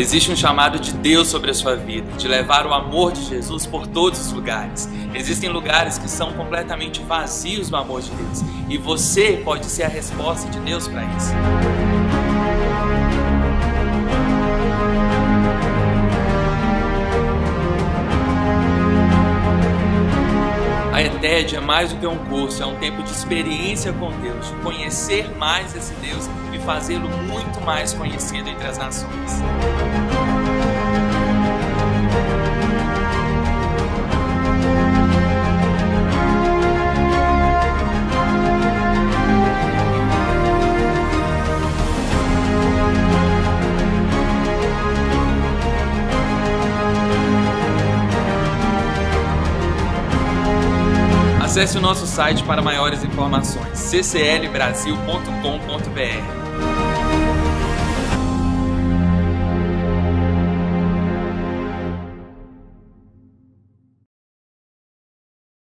Existe um chamado de Deus sobre a sua vida, de levar o amor de Jesus por todos os lugares. Existem lugares que são completamente vazios do amor de Deus e você pode ser a resposta de Deus para isso. A ETED é mais do que um curso, é um tempo de experiência com Deus, de conhecer mais esse Deus e fazê-lo muito mais conhecido entre as nações. Acesse o nosso site para maiores informações cclbrasil.com.br.